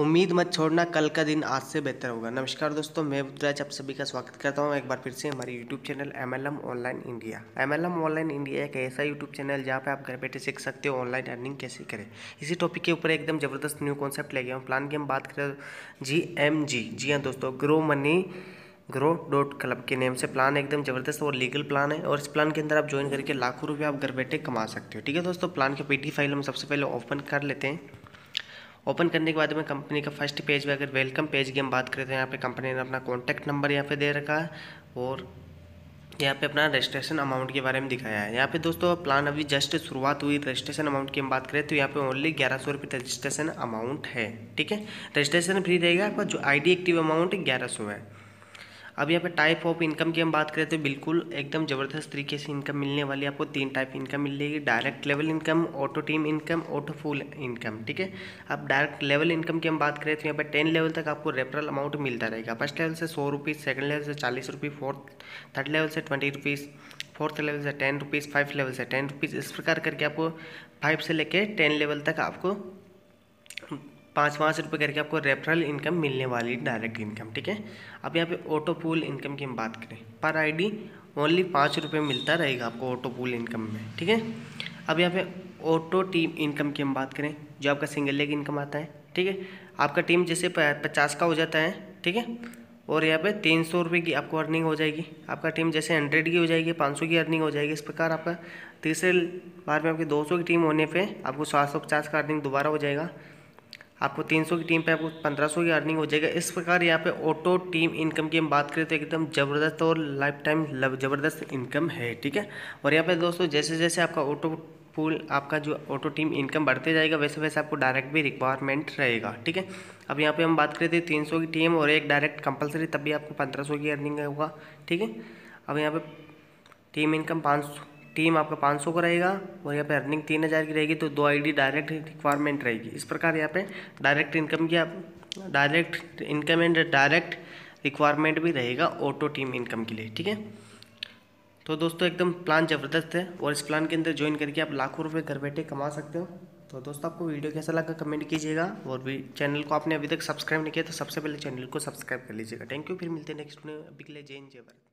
उम्मीद मत छोड़ना, कल का दिन आज से बेहतर होगा। नमस्कार दोस्तों, मैं बुद्धराज आप सभी का स्वागत करता हूँ एक बार फिर से हमारे YouTube channel M L M online India M L M online India एक ऐसा यूट्यूब चैनल जहाँ पे आप घर बैठे सीख सकते हो ऑनलाइन अर्निंग कैसे करें। इसी टॉपिक के ऊपर एकदम ज़बरदस्त न्यू कॉन्सेप्ट ले गया हूँ। प्लान की हम बात करें जी एम जी जी हाँ दोस्तों grow money grow dot club के नेम से प्लान एकदम ज़बरदस्त और लीगल प्लान है और इस प्लान के अंदर आप ज्वाइन करके लाखों रुपये आप घर बैठे कमा सकते हो। ठीक है दोस्तों प्लान के पी फ़ाइल हम सबसे पहले ओपन कर लेते हैं। ओपन करने के बाद में कंपनी का फ़र्स्ट पेज में अगर वेलकम पेज की हम बात करें तो यहाँ पे कंपनी ने अपना कॉन्टैक्ट नंबर यहाँ पे दे रखा है और यहाँ पे अपना रजिस्ट्रेशन अमाउंट के बारे में दिखाया है। यहाँ पे दोस्तों प्लान अभी जस्ट शुरुआत हुई रजिस्ट्रेशन अमाउंट की हम बात करें तो यहाँ पे ओनली ग्यारह सौ रुपये रजिस्ट्रेशन अमाउंट है, ठीक है? रजिस्ट्रेशन फ्री रहेगा, आपका जो आईडी एक्टिव अमाउंट ग्यारह सौ है। अब यहाँ पे टाइप ऑफ़ इनकम की हम बात करें तो बिल्कुल एकदम ज़बरदस्त तरीके से इनकम मिलने वाली आपको तीन टाइप इनकम मिल जाएगी direct level income auto team income auto full income ठीक है? अब डायरेक्ट लेवल इनकम की हम बात करें तो यहाँ पे टेन लेवल तक आपको रेफरल अमाउंट मिलता रहेगा। फ़र्स्ट लेवल से सौ रुपीज़ सेकंड लेवल से चालीस रुपीज़ फोर्थ थर्ड लेवल से ट्वेंटी रुपीज़ फोर्थ लेवल से टेन रुपीज़ फाइव लेवल से टेन रुपीज़ इस प्रकार करके आपको फाइव से लेके टेन लेवल तक आपको पाँच पाँच रुपये करके आपको रेफरल इनकम मिलने वाली डायरेक्ट इनकम ठीक है? अब यहाँ पे ऑटो पूल इनकम की हम बात करें। पर आईडी ओनली पाँच रुपये मिलता रहेगा आपको ऑटो पूल इनकम में, ठीक है? अब यहाँ पे ऑटो टीम इनकम की हम बात करें, जो आपका सिंगल लेग इनकम आता है, ठीक है? आपका टीम जैसे पचास का हो जाता है, ठीक है? और यहाँ पे तीन सौ रुपये की आपको अर्निंग हो जाएगी। आपका टीम जैसे हंड्रेड की हो जाएगी, पाँच सौ की अर्निंग हो जाएगी। इस प्रकार आपका तीसरे बार में आपकी दो सौ की टीम होने पे आपको सात सौ पचास का अर्निंग दोबारा हो जाएगा। आपको 300 की टीम पे आपको 1500 की अर्निंग हो जाएगा। इस प्रकार यहाँ पे ऑटो टीम इनकम की हम बात करें तो एकदम ज़बरदस्त और लाइफ टाइम ज़बरदस्त इनकम है, ठीक है? और यहाँ पे दोस्तों जैसे जैसे आपका ऑटो पूल आपका जो ऑटो टीम इनकम बढ़ते जाएगा वैसे वैसे आपको डायरेक्ट भी रिक्वायरमेंट रहेगा, ठीक है? अब यहाँ पे हम बात करें थे तीन की टीम और एक डायरेक्ट कंपलसरी तब भी आपको पंद्रह की अर्निंग होगा, ठीक है? अब यहाँ पर टीम इनकम पाँच सौ टीम आपका 500 का रहेगा और यहाँ पे अर्निंग तीन हज़ार की रहेगी तो दो आईडी डायरेक्ट रिक्वायरमेंट रहेगी। इस प्रकार यहाँ पे डायरेक्ट इनकम की आप direct income and direct requirement भी रहेगा ऑटो टीम इनकम के लिए, ठीक है? तो दोस्तों, एकदम प्लान ज़बरदस्त है और इस प्लान के अंदर ज्वाइन करके आप लाखों रुपये घर बैठे कमा सकते हो। तो दोस्तों, आपको वीडियो कैसा लगा कमेंट कीजिएगा और भी चैनल को आपने अभी तक सब्सक्राइब नहीं किया तो सबसे पहले चैनल को सब्सक्राइब कर लीजिएगा। थैंक यू फिर मिलते हैं नेक्स्ट में। अभी के लिए जय जय भारत।